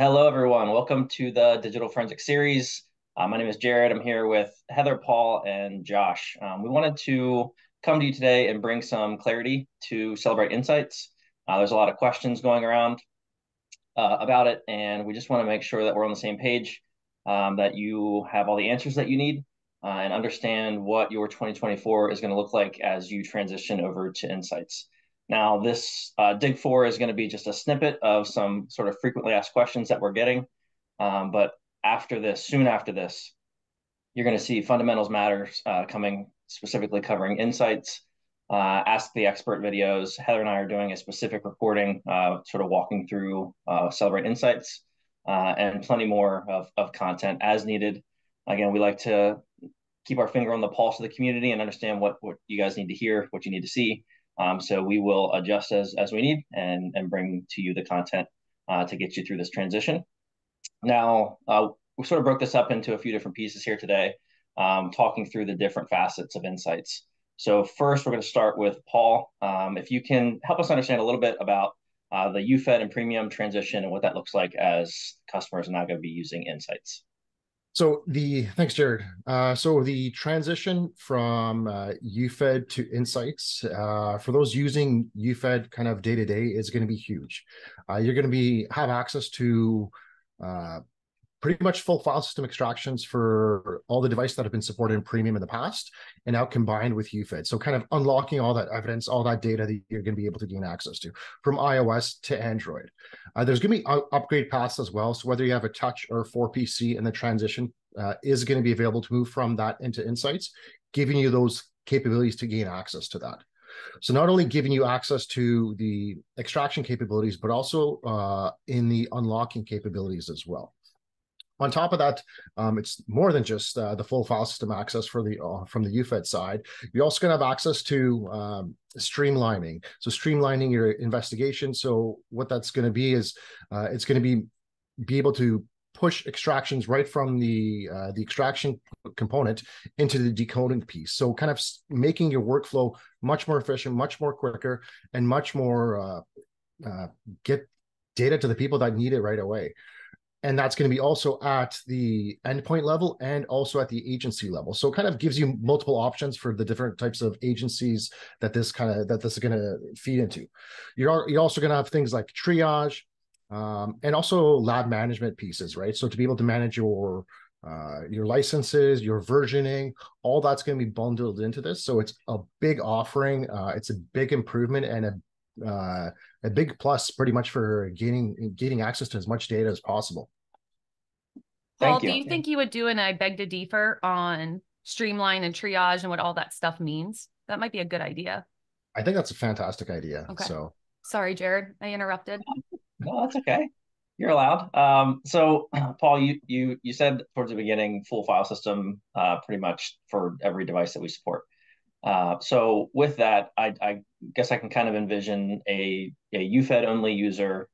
Hello, everyone. Welcome to the Digital Forensic Series. Uh, my name is Jared. I'm here with Heather, Paul, and Josh. Um, we wanted to come to you today and bring some clarity to Cellebrite Inseyets. Uh, there's a lot of questions going around uh, about it, and we just want to make sure that we're on the same page, um, that you have all the answers that you need, uh, and understand what your 2024 is going to look like as you transition over to Inseyets. Now, this uh, Dig 4 is going to be just a snippet of some sort of frequently asked questions that we're getting. Um, but after this, soon after this, you're going to see Fundamentals Matters uh, coming specifically covering Inseyets, uh, Ask the Expert videos. Heather and I are doing a specific recording, uh, sort of walking through uh, Cellebrite Inseyets, uh, and plenty more of, of content as needed. Again, we like to keep our finger on the pulse of the community and understand what, what you guys need to hear, what you need to see. Um, so we will adjust as, as we need and, and bring to you the content uh, to get you through this transition. Now, uh, we sort of broke this up into a few different pieces here today, um, talking through the different facets of Inseyets. So first, we're going to start with Paul. Um, if you can help us understand a little bit about uh, the UFED and premium transition and what that looks like as customers are now going to be using Inseyets. So the thanks, Jared. Uh, so the transition from uh, UFED to Inseyets uh, for those using UFED kind of day to day is going to be huge. Uh, you're going to be have access to uh, pretty much full file system extractions for all the devices that have been supported in premium in the past and now combined with UFED. So kind of unlocking all that evidence, all that data that you're going to be able to gain access to from iOS to Android. Uh, there's going to be upgrade paths as well. So whether you have a touch or 4PC and the transition uh, is going to be available to move from that into Inseyets, giving you those capabilities to gain access to that. So not only giving you access to the extraction capabilities, but also uh, in the unlocking capabilities as well. On top of that, um, it's more than just uh, the full file system access for the uh, from the UFED side. You're also going to have access to um, streamlining. So streamlining your investigation. So what that's going to be is uh, it's going to be be able to push extractions right from the uh, the extraction component into the decoding piece. So kind of making your workflow much more efficient, much more quicker, and much more uh, uh, get data to the people that need it right away and that's going to be also at the endpoint level and also at the agency level so it kind of gives you multiple options for the different types of agencies that this kind of that this is going to feed into you're, you're also going to have things like triage um, and also lab management pieces right so to be able to manage your uh, your licenses, your versioning, all that's going to be bundled into this. So it's a big offering. Uh, it's a big improvement and a uh, a big plus pretty much for gaining gaining access to as much data as possible. Paul, you. do you think you would do an I beg to differ on streamline and triage and what all that stuff means? That might be a good idea. I think that's a fantastic idea. Okay. So sorry, Jared, I interrupted. No, that's okay. You're allowed. Um, so, Paul, you you you said towards the beginning, full file system, uh, pretty much for every device that we support. Uh, so with that, I, I, guess I can kind of envision a, a UFED only user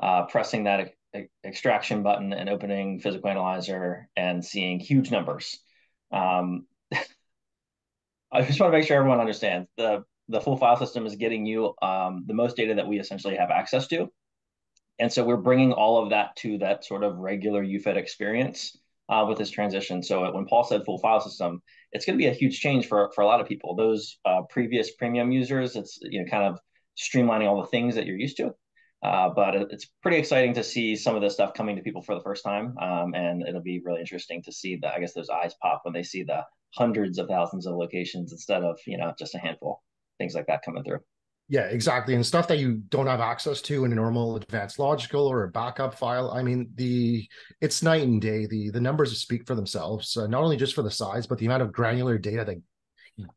uh, pressing that e extraction button and opening Physical Analyzer and seeing huge numbers. Um, I just want to make sure everyone understands the the full file system is getting you um, the most data that we essentially have access to, and so we're bringing all of that to that sort of regular UFED experience uh, with this transition. So when Paul said full file system, it's going to be a huge change for, for a lot of people. Those uh, previous premium users, it's you know kind of streamlining all the things that you're used to. Uh, but it's pretty exciting to see some of this stuff coming to people for the first time, um, and it'll be really interesting to see that. I guess those eyes pop when they see the hundreds of thousands of locations instead of you know just a handful, things like that coming through. Yeah, exactly. And stuff that you don't have access to in a normal advanced logical or a backup file. I mean, the it's night and day. The the numbers speak for themselves, uh, not only just for the size, but the amount of granular data that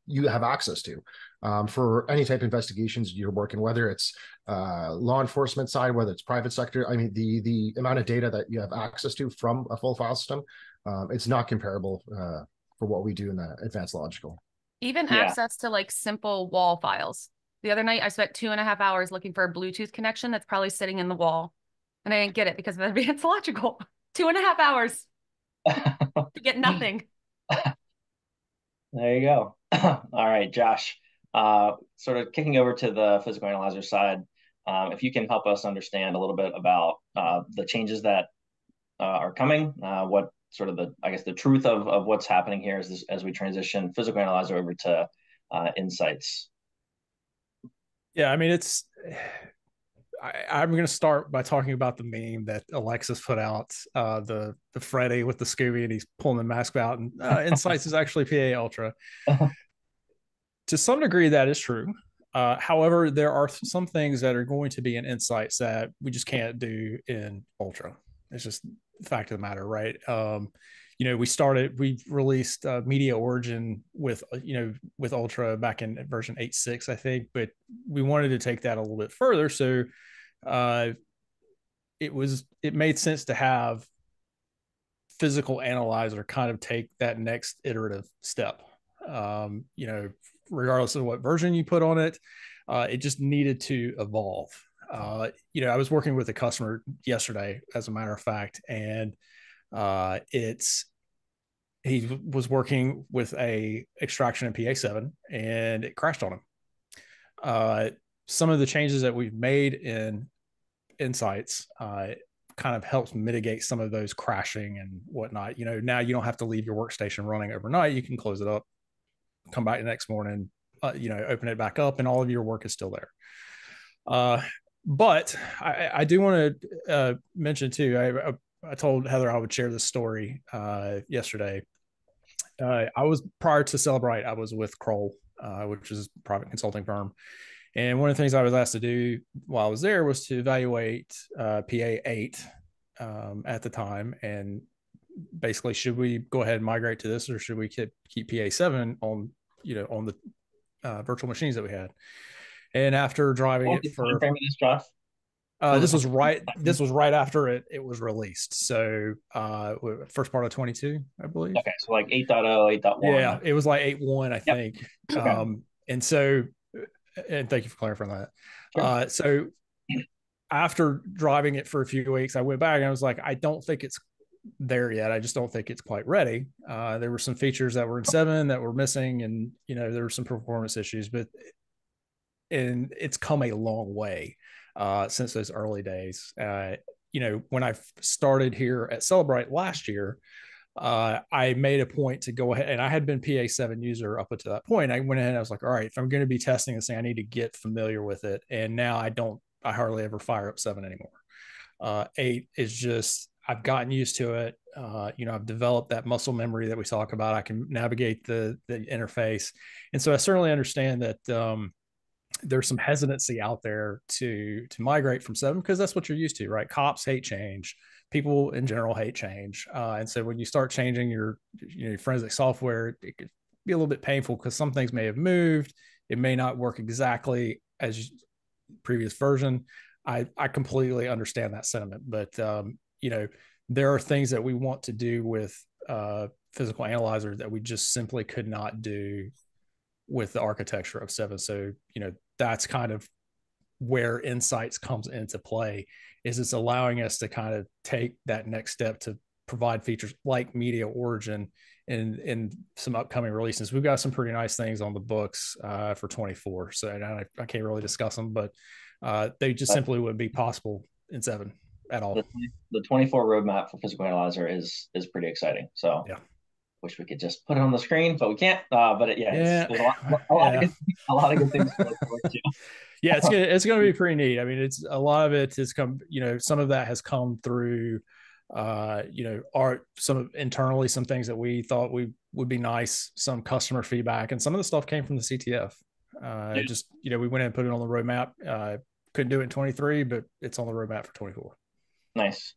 you have access to um, for any type of investigations you're working, whether it's uh, law enforcement side, whether it's private sector. I mean, the the amount of data that you have access to from a full file system, um, it's not comparable uh, for what we do in the advanced logical. Even yeah. access to like simple WAL files the other night, I spent two and a half hours looking for a Bluetooth connection that's probably sitting in the WAL. And I didn't get it because of advanced logical. Two and a half hours to get nothing. There you go. All right, Josh. Uh, sort of kicking over to the physical analyzer side. um, if you can help us understand a little bit about uh, the changes that uh, are coming, uh, what sort of the I guess the truth of, of what's happening here as this, as we transition physical analyzer over to uh, Inseyets. Yeah, I mean it's. I, am going to start by talking about the meme that Alexis put out, uh, the the Freddy with the Scooby, and he's pulling the mask out, and uh, Inseyets is actually PA Ultra. to some degree, that is true. Uh, however, there are some things that are going to be in Inseyets that we just can't do in Ultra. It's just fact of the matter, right? Um, you know, we started, we released uh, Media Origin with, uh, you know, with Ultra back in version 8.6, I think, but we wanted to take that a little bit further. So uh, it was, it made sense to have physical analyzer kind of take that next iterative step. Um, you know, regardless of what version you put on it, uh, it just needed to evolve. Uh, you know, I was working with a customer yesterday, as a matter of fact, and uh, it's he was working with a extraction in PA7 and it crashed on him. Uh, some of the changes that we've made in Inseyets uh, kind of helps mitigate some of those crashing and whatnot. You know, now you don't have to leave your workstation running overnight. You can close it up, come back the next morning, uh, you know, open it back up, and all of your work is still there. But I, I do want to uh, mention too. I, I told Heather I would share this story uh, yesterday. Uh, I was prior to Cellebrite, I was with Kroll, uh, which is a private consulting firm, and one of the things I was asked to do while I was there was to evaluate uh, PA eight um, at the time, and basically, should we go ahead and migrate to this, or should we keep keep PA seven on you know on the uh, virtual machines that we had? And after driving it for this, Uh, this was right. This was right after it it was released. So uh, first part of 22, I believe. Okay, so like 8.0, 8.1. Yeah, it was like 8.1, I yep. think. Okay. Um, and so, and thank you for clarifying that. Sure. Uh, so after driving it for a few weeks, I went back and I was like, I don't think it's there yet. I just don't think it's quite ready. Uh, there were some features that were in seven that were missing, and you know there were some performance issues, but and it's come a long way uh, since those early days. Uh, you know, when I started here at Cellebrite last year, uh, I made a point to go ahead, and I had been PA7 user up until that point. I went ahead and I was like, all right, if I'm going to be testing this thing, I need to get familiar with it. And now I don't, I hardly ever fire up seven anymore. Uh, eight is just, I've gotten used to it. Uh, you know, I've developed that muscle memory that we talk about. I can navigate the the interface, and so I certainly understand that um, there's some hesitancy out there to to migrate from seven because that's what you're used to, right? Cops hate change. People in general hate change, uh, and so when you start changing your you know your forensic software, it could be a little bit painful because some things may have moved. It may not work exactly as previous version. I I completely understand that sentiment, but um, you know there are things that we want to do with uh, physical analyzer that we just simply could not do with the architecture of seven. So, you know, that's kind of where Inseyets comes into play is it's allowing us to kind of take that next step to provide features like media origin and in some upcoming releases. We've got some pretty nice things on the books uh, for 24 so I, I, can't really discuss them but uh, they just simply wouldn't be possible in seven at all. the, the 24 roadmap for physical analyzer is is pretty exciting. So yeah wish we could just put it on the screen, but we can't. Uh, but it, yeah, yeah. It's, a, lot, a, lot yeah. Good, a, lot, of good, things to look forward to. yeah, it's gonna it's gonna be pretty neat. I mean, it's a lot of it has come. You know, some of that has come through. Uh, you know, art some of, internally some things that we thought we would be nice, some customer feedback, and some of the stuff came from the CTF. Uh, yeah. Just you know, we went in and put it on the roadmap. Uh, couldn't do it in 23, but it's on the roadmap for 24. Nice.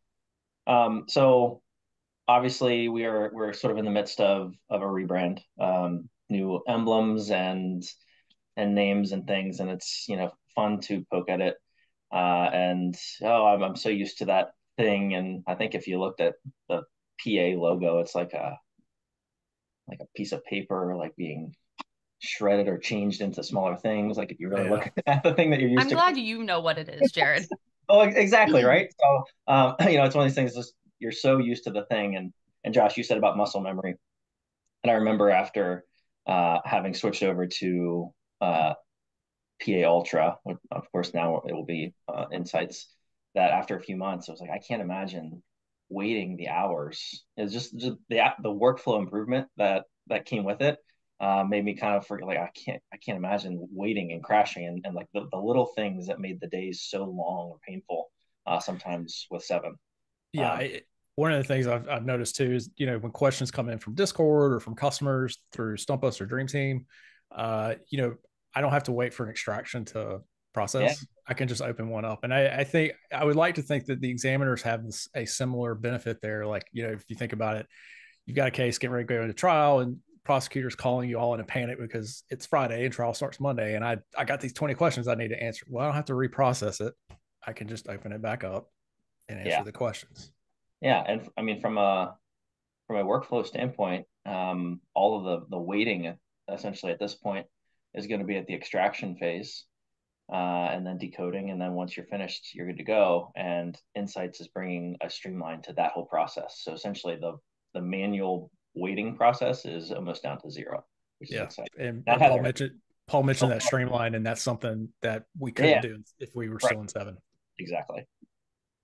Um, so obviously we are we're sort of in the midst of of a rebrand, um, new emblems and and names and things, and it's you know fun to poke at it. Uh, and oh, I'm I'm so used to that thing, and I think if you looked at the PA logo, it's like a like a piece of paper like being shredded or changed into smaller things. Like if you really yeah. look at the thing that you're used I'm to. I'm glad you know what it is, Jared. oh, exactly right. So um, you know, it's one of these things. Just you're so used to the thing. And and Josh, you said about muscle memory, and I remember after uh, having switched over to uh, PA Ultra. which Of course, now it will be uh, Inseyets. That after a few months, I was like, I can't imagine waiting the hours. It's just, just the the workflow improvement that that came with it uh, made me kind of forget like I can't I can't imagine waiting and crashing and, and like the, the little things that made the days so long or painful uh, sometimes with seven. Yeah, um, I, one of the things I've, I've noticed too is you know when questions come in from Discord or from customers through Stumpus or Dream Team, uh, you know I don't have to wait for an extraction to process. Yeah. I can just open one up, and I, I think I would like to think that the examiners have this, a similar benefit there. Like you know if you think about it, you've got a case getting ready to go into trial, and prosecutors calling you all in a panic because it's Friday and trial starts Monday, and I I got these twenty questions I need to answer. Well, I don't have to reprocess it. I can just open it back up and answer yeah. the questions. Yeah, and I mean from a from a workflow standpoint, um, all of the the waiting essentially at this point is going to be at the extraction phase, uh, and then decoding, and then once you're finished, you're good to go. And Inseyets is bringing a streamline to that whole process. So essentially, the the manual waiting process is almost down to zero, which yeah. is. And, and Paul mentioned Paul mentioned that streamline, and that's something that we couldn't yeah. do if we were right. still in seven. Exactly.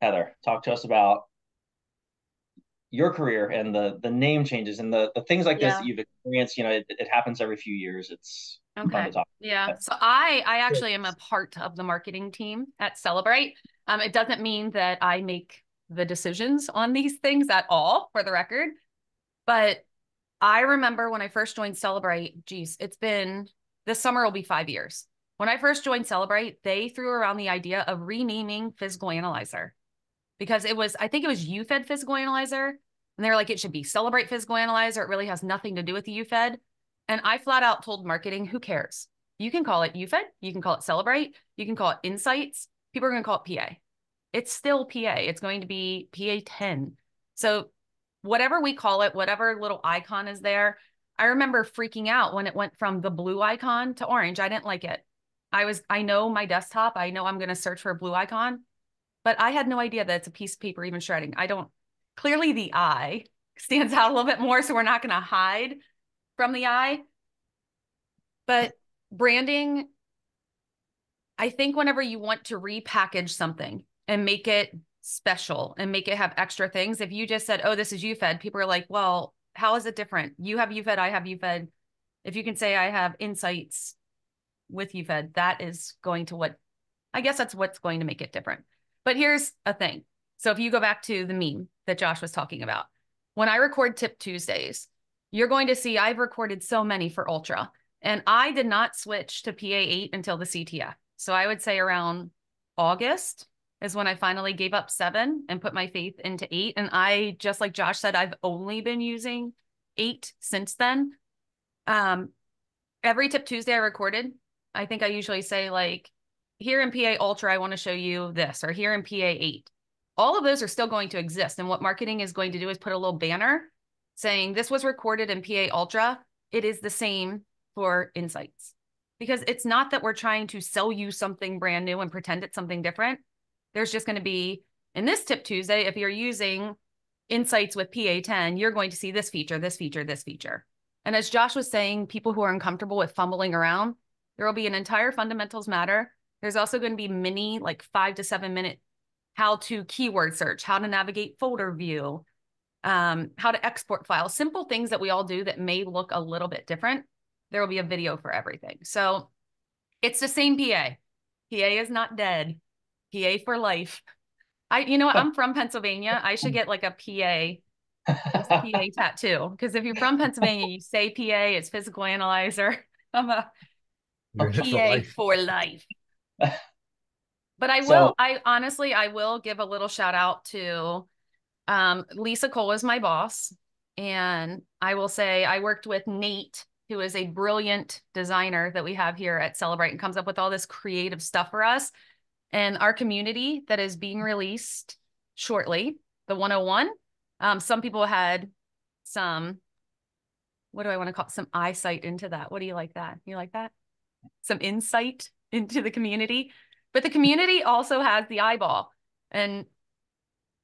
Heather, talk to us about your career and the the name changes and the the things like yeah. this that you've experienced. You know, it, it happens every few years. It's okay. Yeah. So I I actually am a part of the marketing team at Cellebrite. Um, it doesn't mean that I make the decisions on these things at all, for the record. But I remember when I first joined Cellebrite, geez, it's been this summer will be five years. When I first joined Cellebrite, they threw around the idea of renaming Physical Analyzer because it was, I think it was UFED Physical Analyzer. And they were like, it should be Cellebrite Physical Analyzer. It really has nothing to do with the UFED. And I flat out told marketing, who cares? You can call it UFED, you can call it Cellebrite, you can call it Inseyets. People are going to call it PA. It's still PA. It's going to be PA 10. So whatever we call it, whatever little icon is there. I remember freaking out when it went from the blue icon to orange. I didn't like it. I was, I know my desktop, I know I'm going to search for a blue icon, but I had no idea that it's a piece of paper even shredding. I don't, clearly the eye stands out a little bit more. So we're not going to hide from the eye. But branding, I think whenever you want to repackage something and make it special and make it have extra things. If you just said, oh, this is UFED, people are like, well, how is it different? You have UFED, I have UFED. If you can say I have Inseyets with UFED, that is going to what I guess that's what's going to make it different. But here's a thing. So if you go back to the meme that Josh was talking about, when I record Tip Tuesdays, you're going to see I've recorded so many for Ultra. And I did not switch to PA8 until the CTF. So I would say around August is when I finally gave up seven and put my faith into eight. And I, just like Josh said, I've only been using eight since then. Um, every Tip Tuesday I recorded, I think I usually say like, here in PA Ultra, I want to show you this, or here in PA 8. All of those are still going to exist. And what marketing is going to do is put a little banner saying this was recorded in PA Ultra. It is the same for Inseyets. Because it's not that we're trying to sell you something brand new and pretend it's something different there's just going to be in this tip Tuesday, if you're using Inseyets with PA10, you're going to see this feature, this feature, this feature. And as Josh was saying, people who are uncomfortable with fumbling around, there will be an entire fundamentals matter. There's also going to be mini, like five to seven minute how to keyword search, how to navigate folder view, um, how to export files, simple things that we all do that may look a little bit different. There will be a video for everything. So it's the same PA. PA is not dead. PA for life. I, you know what? I'm from Pennsylvania. I should get like a PA, PA tattoo. Because if you're from Pennsylvania, you say PA, it's physical analyzer. I'm a, a PA life. For life. But I will, so, I honestly, I will give a little shout out to um, Lisa Cole is my boss. And I will say I worked with Nate, who is a brilliant designer that we have here at Cellebrite and comes up with all this creative stuff for us and our community that is being released shortly, the 101. Um, some people had some, what do I want to call it? Some eyesight into that. What do you like that? You like that? Some insight into the community. But the community also has the eyeball. And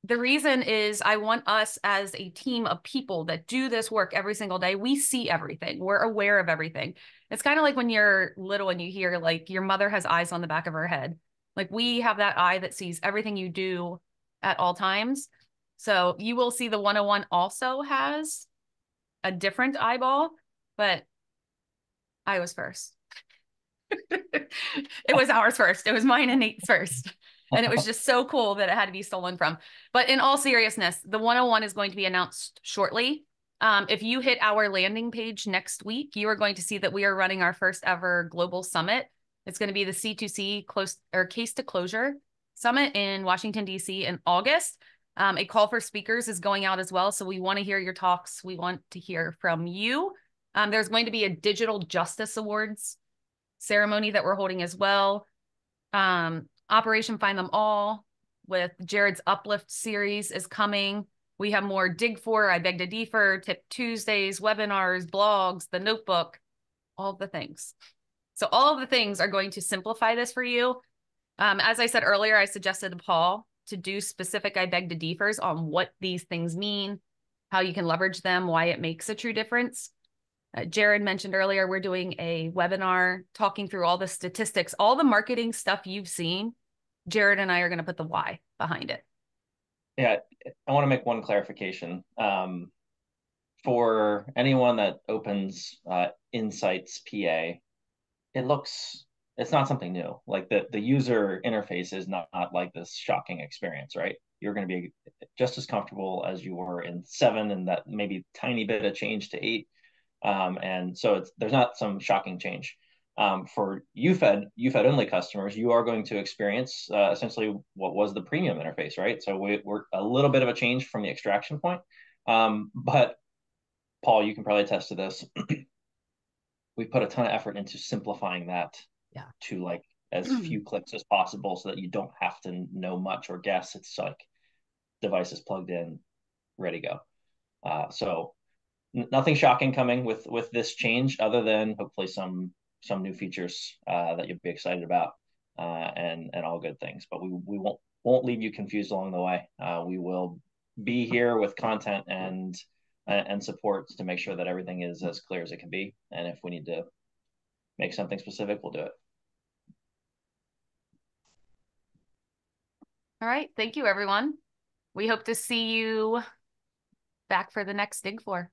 the reason is I want us as a team of people that do this work every single day. We see everything. We're aware of everything. It's kind of like when you're little and you hear like your mother has eyes on the back of her head. Like we have that eye that sees everything you do at all times. So you will see the 101 also has a different eyeball, but I was first. It was ours first. It was mine and Nate's first. And it was just so cool that it had to be stolen from. But in all seriousness, the 101 is going to be announced shortly. Um, if you hit our landing page next week, you are going to see that we are running our first ever global summit. It's going to be the C2C close or case to closure summit in Washington, D.C. in August. Um, a call for speakers is going out as well. So we want to hear your talks. We want to hear from you. Um, there's going to be a Digital Justice Awards ceremony that we're holding as well. Um, Operation Find Them All with Jared's Uplift series is coming. We have more Dig for, I Beg to Differ, Tip Tuesdays, webinars, blogs, the notebook, all the things. So all of the things are going to simplify this for you. Um, as I said earlier, I suggested to Paul to do specific I beg to Differs on what these things mean, how you can leverage them, why it makes a true difference. Uh, Jared mentioned earlier, we're doing a webinar talking through all the statistics, all the marketing stuff you've seen. Jared and I are going to put the why behind it. Yeah, I want to make one clarification. Um, for anyone that opens uh, Inseyets PA, it looks it's not something new. Like the the user interface is not, not like this shocking experience, right? You're going to be just as comfortable as you were in seven, and that maybe tiny bit of change to eight um, and so it's, there's not some shocking change. Um, for UFED, UFED only customers, you are going to experience uh, essentially what was the premium interface, right? So we, are a little bit of a change from the extraction point. Um, but Paul, you can probably attest to this. we put a ton of effort into simplifying that yeah. to like as few clicks as possible so that you don't have to know much or guess. It's like devices plugged in, ready to go. Uh, so nothing shocking coming with with this change other than hopefully some some new features uh, that you'll be excited about uh, and and all good things. But we we won't won't leave you confused along the way. Uh, we will be here with content and and support to make sure that everything is as clear as it can be. And if we need to make something specific we'll do it. All right. Thank you everyone. We hope to see you back for the next dig for